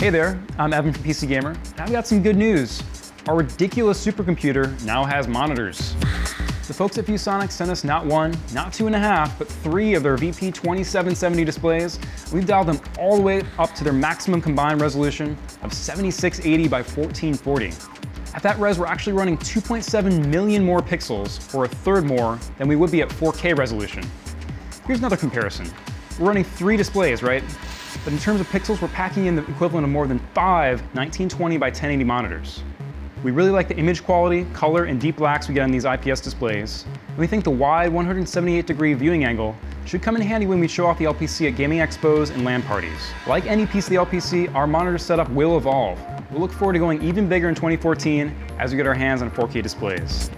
Hey there, I'm Evan from PC Gamer, and I've got some good news. Our ridiculous supercomputer now has monitors. The folks at ViewSonic sent us not one, not two and a half, but three of their VP2770 displays. We've dialed them all the way up to their maximum combined resolution of 7680 by 1440. At that res, we're actually running 2.7 million more pixels, or a third more, than we would be at 4K resolution. Here's another comparison. We're running three displays, right? But in terms of pixels, we're packing in the equivalent of more than five 1920 by 1080 monitors. We really like the image quality, color, and deep blacks we get on these IPS displays. And we think the wide 178 degree viewing angle should come in handy when we show off the LPC at gaming expos and LAN parties. Like any piece of the LPC, our monitor setup will evolve. We'll look forward to going even bigger in 2014 as we get our hands on 4K displays.